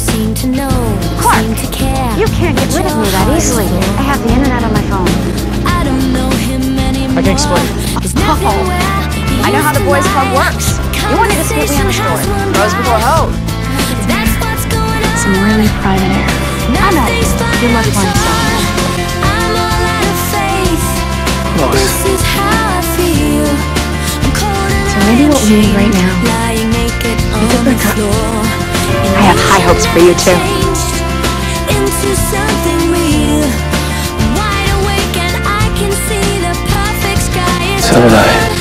seem to know, Clark, seem to care. You can't get rid of me that easily. I have the internet on my phone. I don't know him anymore. I can explain. He's Oh, everywhere. I know how the boys club works. You want to dispute me on a story. Rose before run hose. dry. That's what's going on. Some really private air. I know. Nothing's You love fine fun so stuff. far. I'm all out of faith. Lois. This is I feel. I'm cold and So maybe what we need right now lying naked on break up. I have high hopes for you, too. Changed into something real. I'm wide awake and I can see the perfect sky is So did I. red.